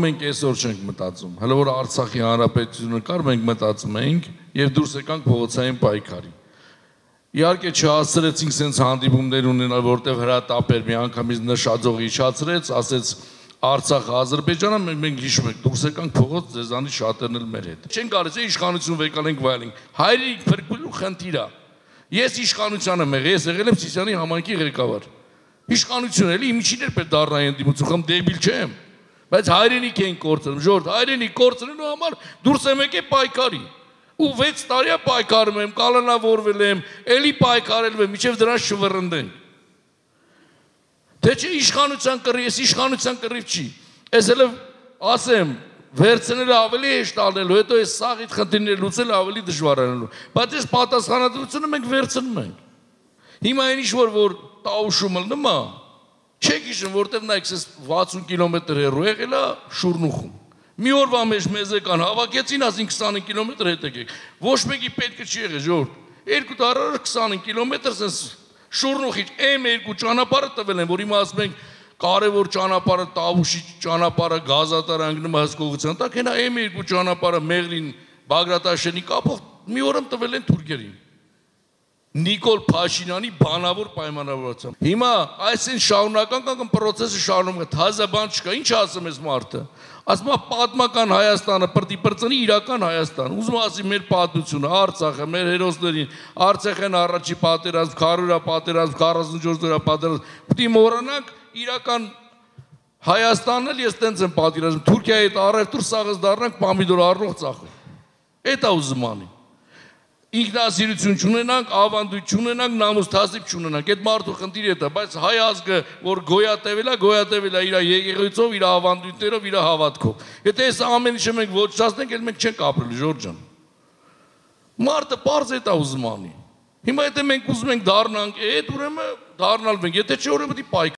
Մենք այսօր չենք մտածում։ Հələ որ Արցախի հանրապետությունը կար, մենք մտածում էինք եւ դուրս եկանք փողոցային պայքարի։ Իհարկե չհասցրեցինք sense հանդիպումներ ունենալ, որտեղ հրատապեր մի անգամից նշաձող իջացրեց, ասեց Արցախը Ադրբեջանը մենք, մենք հիշում ենք դուրս եկանք փողոց ձեզանի շատերն էլ մեր հետ։ Չեն կարծես իշխանություն վեկանենք վայելենք։ Հայրիկ փրկելու խնդիր է։ Ես իշխանությանը եմ եղել, ես եղել եմ Սիսիանի համայնքի ղեկավար։ Իշխանություն էլի իմիջիներ պետք դառնային դիմություն, խմ դեբիլ չեմ։ Բայց հայրենիք են կորցնում, ժորդ, հայրենիք կորցնելու համար դուրս եմ եկել պայքարի։ Ու 6 տարի է պայքարում եմ, կալանավորվել եմ, էլի պայքարել եմ, միջև դրան շվռնդենք։ Թե չէ իշխանության կռիվ, ես իշխանության կռիվ չի։ Ես էլ ասեմ, վերցնել ավելի հեշտ անելու, հետո այս սաղիթ խնդիրները լուծել ավելի դժվար անելու։ Բայց այս պատասխանատվությունը մենք վերցնում ենք։ Հիմա այն ինչ որ որ տաուշումը լնումա, չեք հիշում, որտեվ նայեք, ես 60 կիլոմետր հեռու եղել է Շուրնուխում։ Մի օրվա մեջ մեզ եկան, հավաքեցին, ասին 25 կիլոմետր հետ եկեք։ Ոչ մեկի պետք չի եղել, ժողովուրդ։ Երկու տարար 25 կիլոմետր sense Շուրնուխից M2 ճանապարհը տվել են, որ հիմա ասում ենք կարևոր ճանապարհը Տավուշի ճանապարհը գազատար անգնում հասկողության տակ, հենա M2 ճանապարհը Մեղրին Բագրատաշենի կապով մի օրում տվել են թուրքերին։ Նիկոլ Փաշինյանի բանավոր պայմանավորությամբ։ Հիմա այսին շարունակական կամ process-ը շարունակում է, թազա բան չկա, ինչ ասում ես մարդը։ Ասում է պատմական Հայաստանը պրտի պրծնի իրական Հայաստան։ Ուզում ասի մեր պատմությունը, Արցախը, մեր հերոսներին, Արցախեն առաջի պատերազմ, Քարուրա պատերազմ, 44 օրյա պատերազմ։ Պետք է մոռանանք իրական Հայաստանն էլ ես տենց եմ պատերազմ։ Թուրքիայի հետ առևտուր սաղս դառնանք պամիդոր առնող ծախում։ Էդ է ուզում անի ինքնասիրություն չունենանք, ավանդույթ չունենանք, նամուսթասիպ չունենանք։ Այդ մարդու խնդիրը դա, բայց հայ ազգը, որ գոյատևել է, գոյատևել է իր եկեղեցով, իր ավանդույթներով, իր հավատքով։ Եթե այս ամեն ինչը մենք ոչնչացնենք, էլ մենք չենք ապրել, Ժորժ ջան։ Մարդը པարզ է դա ուզում անի։ Հիմա եթե մենք ուզում ենք դառնանք այդ, ուրեմն դառնալ մենք, եթե չէ ուրեմն դի պայք